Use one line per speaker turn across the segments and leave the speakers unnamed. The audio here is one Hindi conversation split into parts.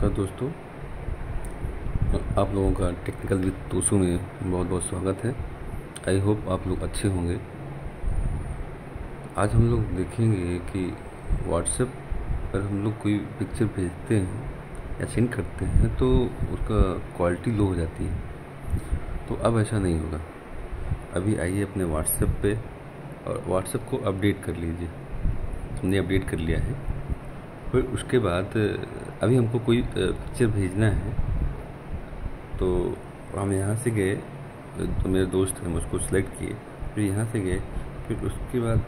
नमस्कार दोस्तों। आप लोगों का टेक्निकल विद तोसू में बहुत बहुत स्वागत है। आई होप आप लोग अच्छे होंगे। आज हम लोग देखेंगे कि व्हाट्सएप पर हम लोग कोई पिक्चर भेजते हैं या सेंड करते हैं तो उसका क्वालिटी लो हो जाती है। तो अब ऐसा नहीं होगा। अभी आइए अपने व्हाट्सएप पे और व्हाट्सएप को अपडेट कर लीजिए। हमने अपडेट कर लिया है। फिर उसके बाद अभी हमको कोई पिक्चर भेजना है तो हम यहाँ से गए तो मेरे दोस्त हैं उसको सेलेक्ट किए, फिर यहाँ से गए, फिर उसके बाद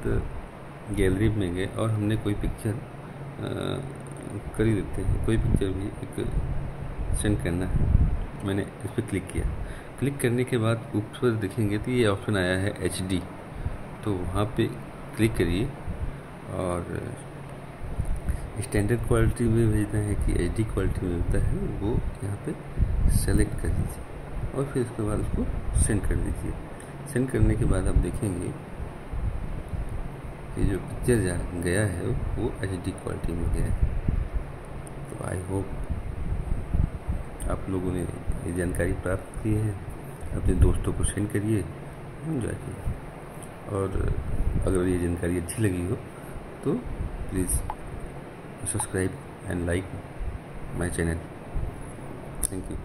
गैलरी में गए और हमने कोई पिक्चर कर ही देते हैं। कोई पिक्चर भी एक सेंड करना है। मैंने इस पर क्लिक किया। क्लिक करने के बाद ऊपर देखेंगे तो ये ऑप्शन आया है एचडी तो वहाँ पे क्लिक करिए और स्टैंडर्ड क्वालिटी में भेजना है कि एच क्वालिटी में होता है, वो यहाँ पे सेलेक्ट कर दीजिए और फिर उसके बाद उसको सेंड कर दीजिए। सेंड करने के बाद आप देखेंगे कि जो पिक्चर जा गया है, वो एच क्वालिटी में गया है। तो आई होप आप लोगों ने ये जानकारी प्राप्त की है, अपने दोस्तों को सेंड करिए इन्जॉय करिए और अगर ये जानकारी अच्छी लगी हो तो please subscribe and like my channel. Thank you